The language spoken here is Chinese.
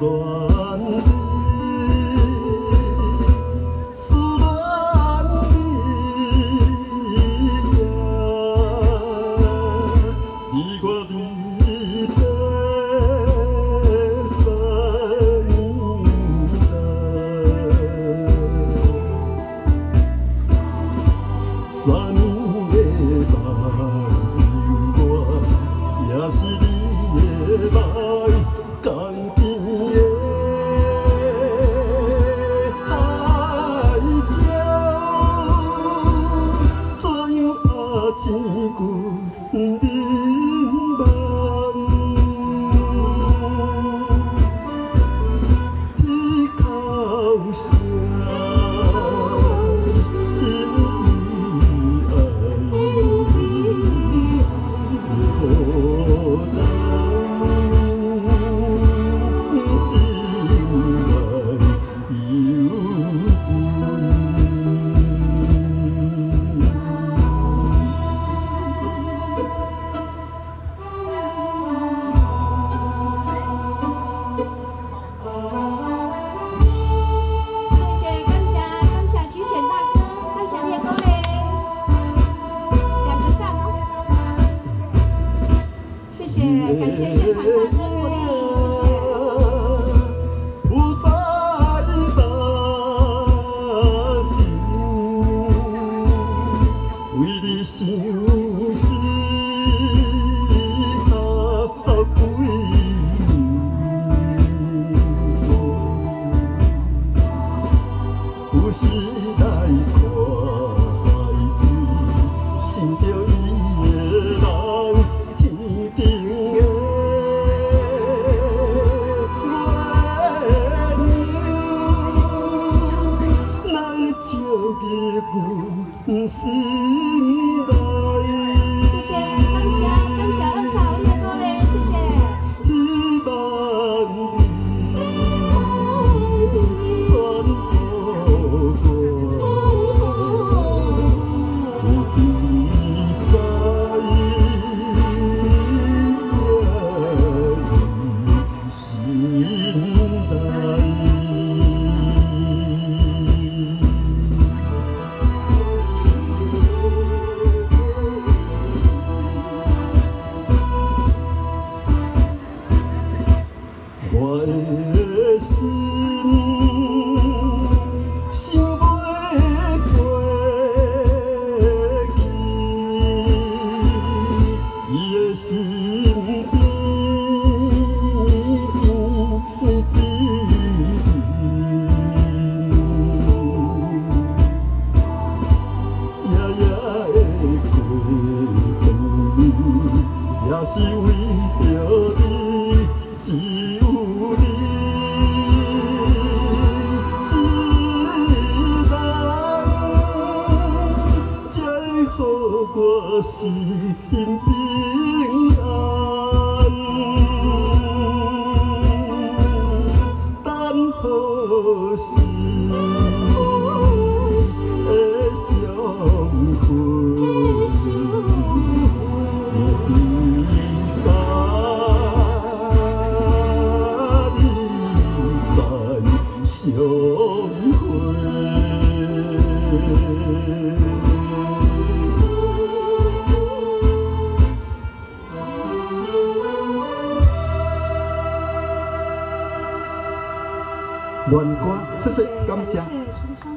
乱。谢谢，感谢现场观众。Hum, 是为着你，只有你一人，才予我死心病啊！等何时会相会？暖光，谢谢感谢，欣赏